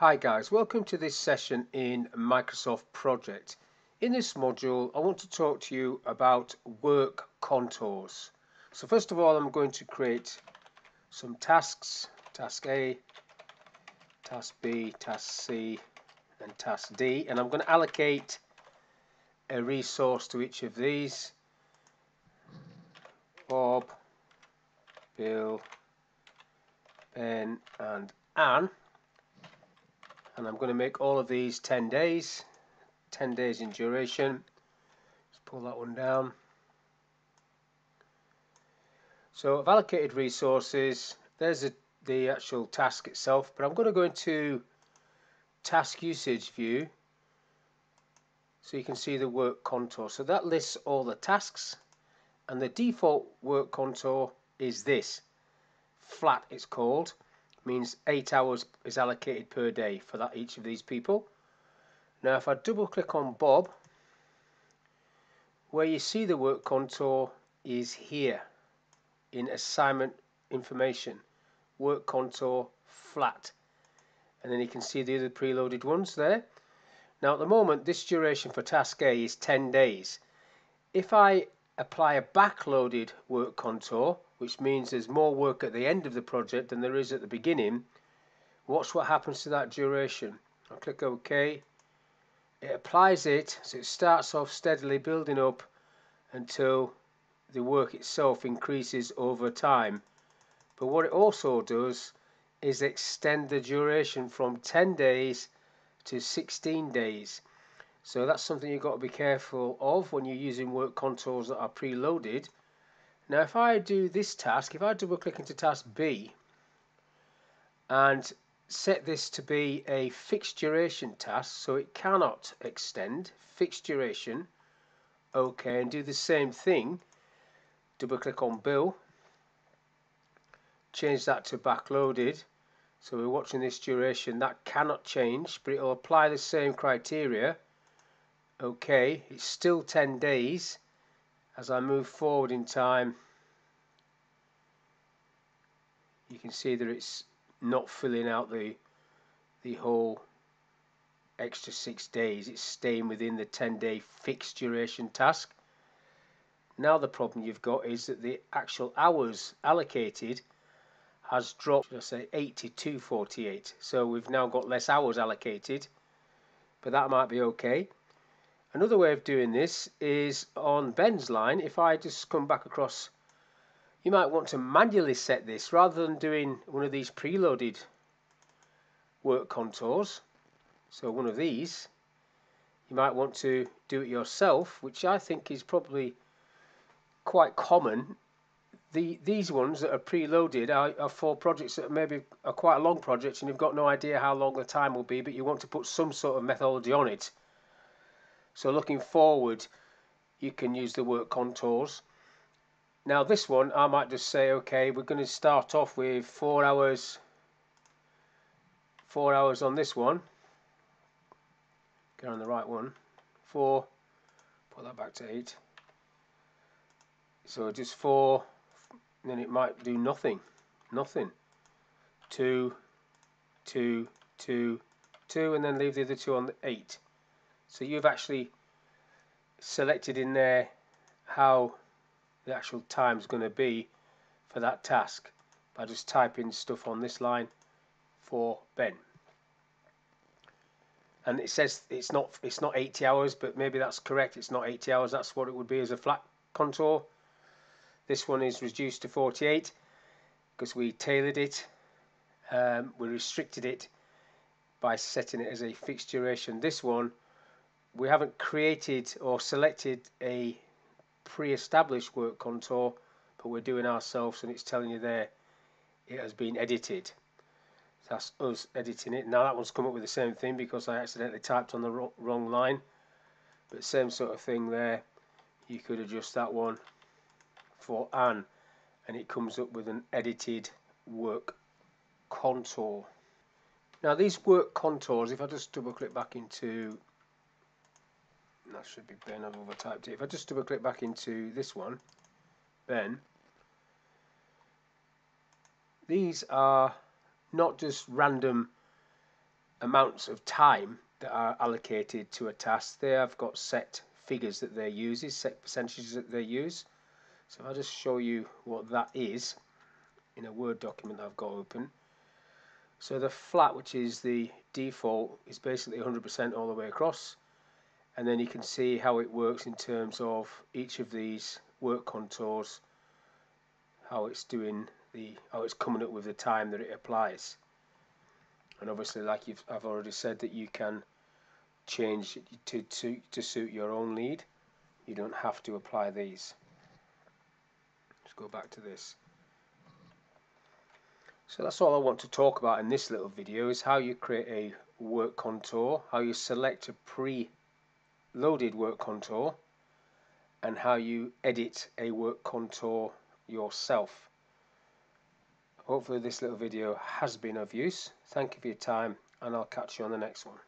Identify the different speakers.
Speaker 1: Hi guys, welcome to this session in Microsoft Project. In this module I want to talk to you about work contours. So first of all I'm going to create some tasks, task A, task B, task C and task D and I'm going to allocate a resource to each of these. Bob, Bill, Ben and Anne and I'm going to make all of these 10 days 10 days in duration. Let's pull that one down. So I've allocated resources. There's a, the actual task itself but I'm going to go into task usage view so you can see the work contour. So that lists all the tasks and the default work contour is this. Flat it's called means eight hours is allocated per day for that each of these people. Now if I double click on Bob, where you see the work contour is here in assignment information, work contour flat. And then you can see the other preloaded ones there. Now at the moment this duration for task A is 10 days. If I apply a backloaded work contour, which means there's more work at the end of the project than there is at the beginning, watch what happens to that duration. I'll click OK. It applies it, so it starts off steadily building up until the work itself increases over time. But what it also does is extend the duration from 10 days to 16 days. So that's something you've got to be careful of when you're using work contours that are preloaded now if I do this task, if I double click into task B and set this to be a fixed duration task so it cannot extend, fixed duration, OK, and do the same thing, double click on Bill, change that to backloaded, so we're watching this duration, that cannot change, but it'll apply the same criteria, OK, it's still 10 days, as I move forward in time you can see that it's not filling out the the whole extra six days. It's staying within the 10 day fixed duration task. Now the problem you've got is that the actual hours allocated has dropped let's say 80 to 48 so we've now got less hours allocated but that might be okay Another way of doing this is on Ben's line, if I just come back across, you might want to manually set this rather than doing one of these preloaded work contours. So one of these, you might want to do it yourself, which I think is probably quite common. The, these ones that are preloaded are, are for projects that maybe are quite a long projects and you've got no idea how long the time will be, but you want to put some sort of methodology on it. So looking forward, you can use the work contours. Now this one, I might just say, okay, we're going to start off with four hours, four hours on this one. Get on the right one. Four, put that back to eight. So just four, then it might do nothing, nothing. Two, two, two, two, and then leave the other two on the eight. So you've actually selected in there how the actual time is going to be for that task by just typing stuff on this line for Ben. And it says it's not it's not 80 hours, but maybe that's correct. It's not 80 hours. That's what it would be as a flat contour. This one is reduced to 48 because we tailored it. Um, we restricted it by setting it as a fixed duration. This one we haven't created or selected a pre-established work contour but we're doing ourselves and it's telling you there it has been edited. That's us editing it. Now that one's come up with the same thing because I accidentally typed on the wrong line. But same sort of thing there. You could adjust that one for Anne and it comes up with an edited work contour. Now these work contours if I just double click back into that should be Ben, I've overtyped it. If I just double click back into this one, Ben, these are not just random amounts of time that are allocated to a task. They have got set figures that they use, set percentages that they use. So I'll just show you what that is in a Word document that I've got open. So the flat, which is the default, is basically 100% all the way across. And then you can see how it works in terms of each of these work contours, how it's doing the, how it's coming up with the time that it applies. And obviously, like I've already said, that you can change to, to, to suit your own lead. You don't have to apply these. Let's go back to this. So that's all I want to talk about in this little video is how you create a work contour, how you select a pre-loaded work contour and how you edit a work contour yourself. Hopefully this little video has been of use. Thank you for your time and I'll catch you on the next one.